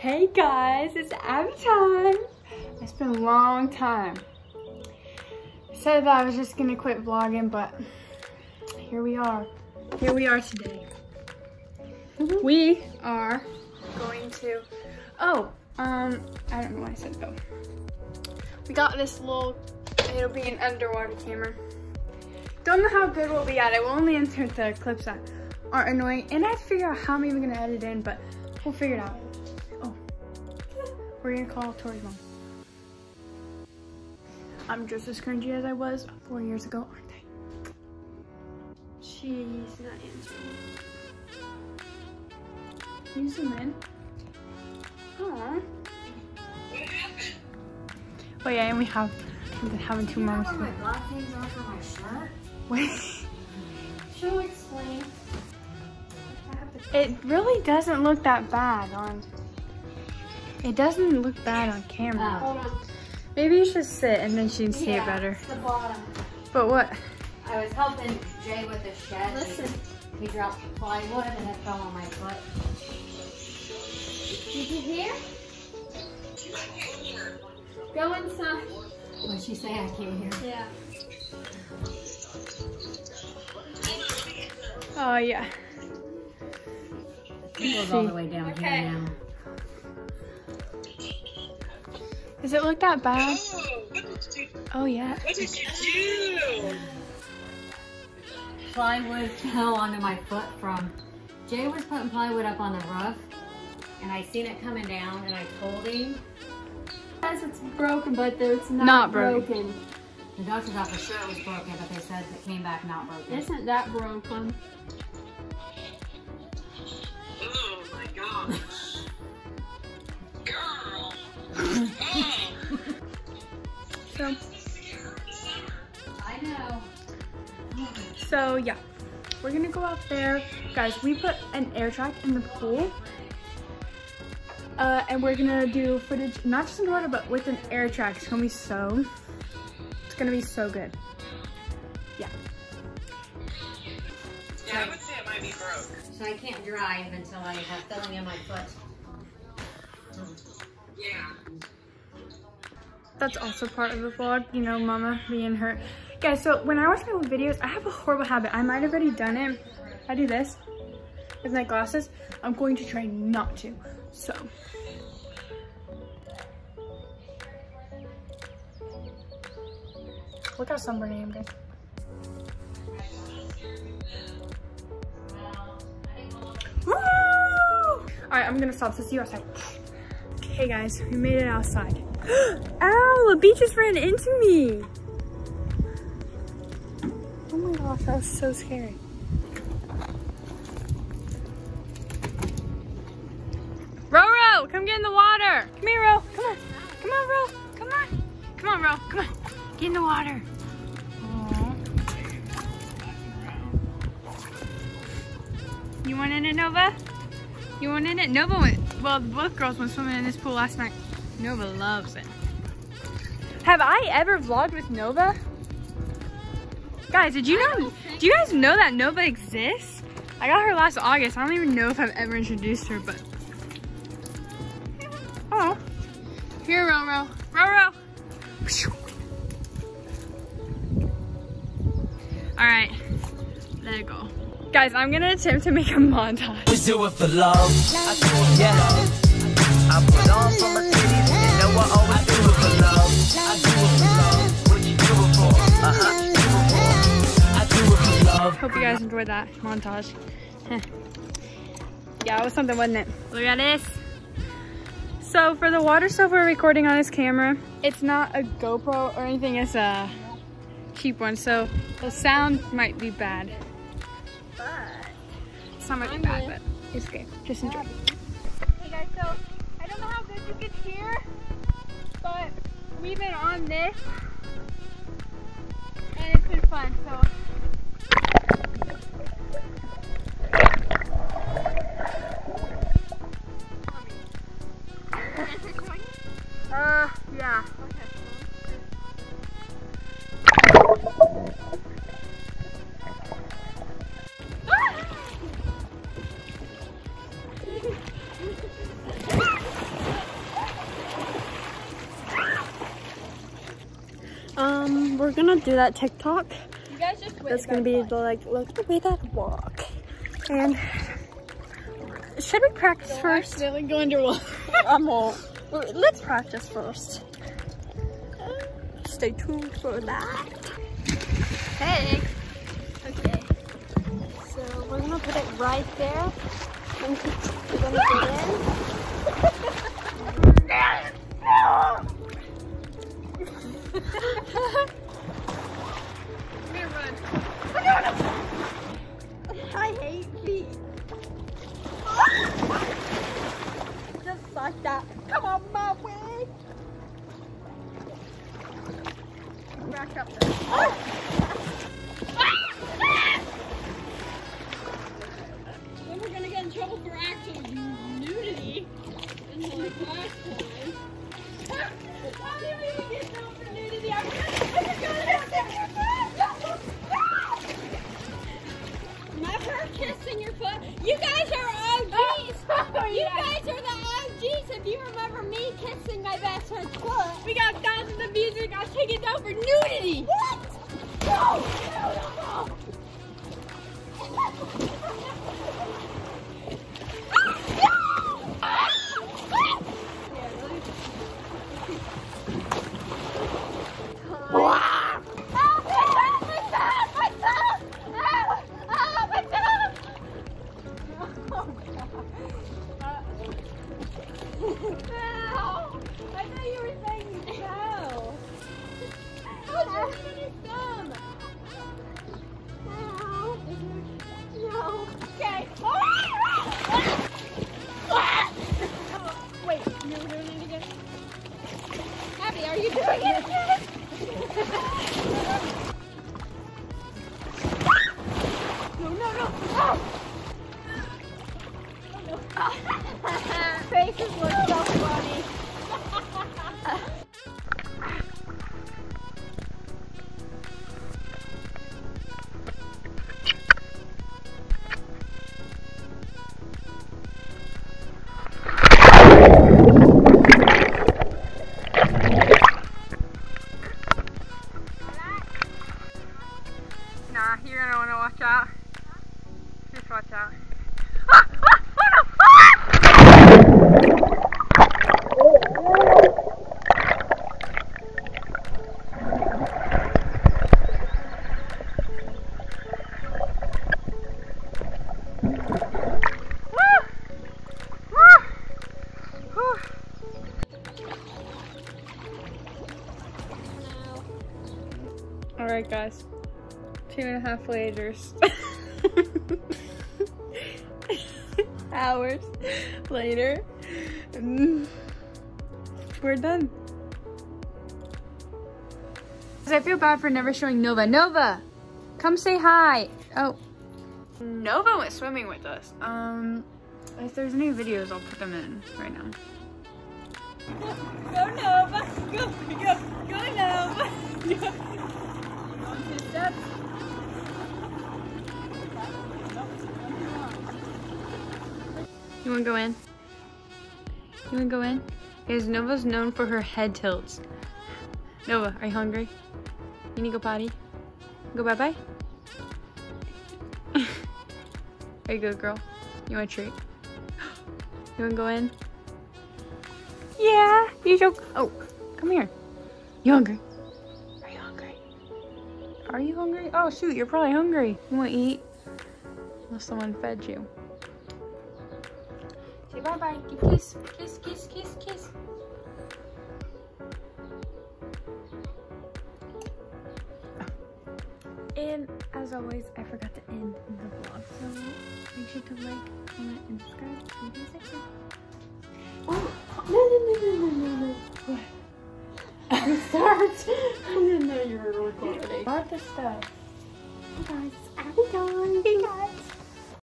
Hey guys, it's Abby time. It's been a long time. I said that I was just gonna quit vlogging, but here we are. Here we are today. We are going to, oh, um, I don't know why I said go. We got this little, it'll be an underwater camera. Don't know how good we'll be at it. We'll only insert the clips that are annoying. And I have to figure out how I'm even gonna edit in, but we'll figure it out. We're gonna call Tori's mom. I'm just as cringy as I was four years ago, aren't I? She's not answering. Can you zoom in? Aww. Oh yeah, and we have, been having two moms. my black things on my shirt? Wait. She'll explain. It really doesn't look that bad on. It doesn't look bad on camera. Hold on. Maybe you should sit and then she can see it better. It's the bottom. But what? I was helping Jay with the shed. Listen. He dropped the plywood and it fell on my foot. Did you hear? Go inside. What'd she say? I can't hear. Yeah. Oh yeah. It goes all the way down Okay. here now. Does it look that bad? Oh, what did you, Oh yeah. what did you do? Plywood fell onto my foot from, Jay was putting plywood up on the roof and I seen it coming down and I told him. Yes, it's broken, but it's not, Not broken. The doctor thought for sure it was broken, but they said it came back not broken. Isn't that broken? Oh my gosh. So I know. so yeah. We're gonna go out there. Guys, we put an air track in the pool. Uh, and we're gonna do footage, not just in the water, but with an air track. It's gonna be so, it's gonna be so good. Yeah. Yeah, I would say it might be broke. So I can't drive until I have filling in my foot. Yeah. That's also part of the vlog, you know, mama being hurt. Guys, so when I watch my old videos, I have a horrible habit. I might have already done it. I do this with my glasses. I'm going to try not to. So. Look how sunburned I am, guys. Woo! All right, I'm gonna stop. So see you outside. Okay, guys, we made it outside. Ow, the bee just ran into me. Oh my gosh, that was so scary. Roro, come get in the water. Come here, Ro. Come on. Come on, Ro. Come on. Come on, Ro. Come on. Get in the water. Aw. You want in it, Nova? You want in it? Nova went, well, both girls went swimming in this pool last night. Nova loves it. Have I ever vlogged with Nova? Guys, did you know, do you guys know that Nova exists? I got her last August. I don't even know if I've ever introduced her, but. Oh. Here, Roro. Roro. All right, let it go. Guys, I'm gonna attempt to make a montage. always do it for love. I do it yeah. I put on for my titties, you know I always do it for love. I do it for love. What you do it for? Uh-huh. Do it for. I do it for love. Hope you guys enjoyed that montage. Yeah, it was something, wasn't it? Look at this. So for the water stuff we're recording on this camera, it's not a GoPro or anything, it's a cheap one. So the sound might be bad. But sound might be bad, but it's okay. Just enjoy. Hey guys, so I don't know how good you can hear, but we've been on this and it's been fun. So gonna do that TikTok. You guys just wait. That's gonna be the, like, look at the way that walk. And should we practice first? Accidentally go underwater. I'm all. Let's practice first. Stay tuned for that. Hey. Okay. So we're gonna put it right there. And we're gonna get in. Like that. Come on, my way. Back up there. Then we're gonna get in trouble for actual nudity. Unlike last time. watch out. Just watch out. Ah, ah, Alright guys, Go Nova! Nova! Come say hi! Oh Nova was swimming with us. Um if there's any videos I'll put them in right now. Go, Nova! go, go go Nova! On You wanna go in? You wanna go in? Because Nova's known for her head tilts. Nova, are you hungry? You need to go potty? Go bye-bye? Are you good, girl? You want a treat? You wanna go in? Yeah, you should. Oh, come here. You hungry? Are you hungry? Are you hungry? Oh, shoot, you're probably hungry. You wanna eat? Unless someone fed you. Say bye bye. Kiss. Kiss, kiss, kiss, kiss. And as always, I forgot to end the vlog. So make sure to like, comment, and subscribe. See you next time. Oh, no, no, no, no, no, no, no. What? Start. I didn't know you were recording. Start the stuff. Hey guys, Abby time. Hey guys.